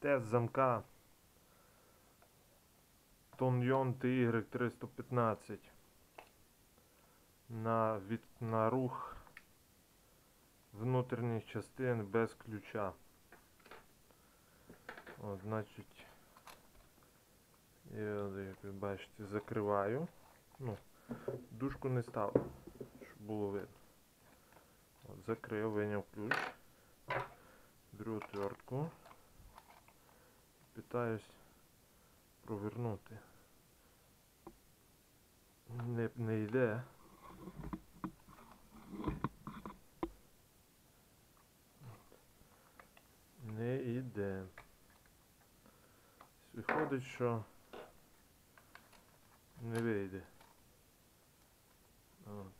Тест замка Тонйон TY315 на, від, на рух внутрішніх частин без ключа. От, значить, я, як ви бачите, закриваю. Ну, дужку не ставлю, щоб було видно. От, закрив, виняв ключ. Беру отвертку. Питаюсь провернути. Не, не йде. Не йде. Виходить, що не вийде. От.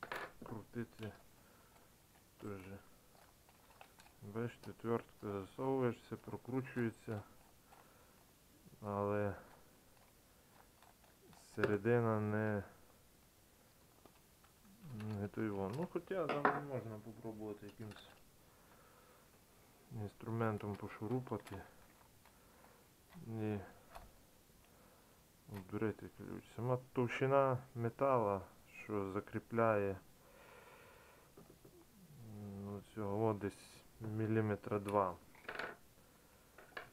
Тут крутити теж. Бачите, твертка засовуєш, все прокручується, але середина не, не той вон. Ну хоча там можна попробувати якимось інструментом пошурупати і обдурити ключ. Сама товщина метала, що закріпляє ну, цього десь міліметра два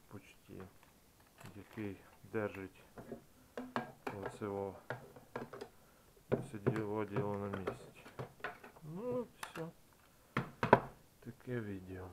почти, який держить оце о, діло, діло на місці. Ну, все. Таке відео.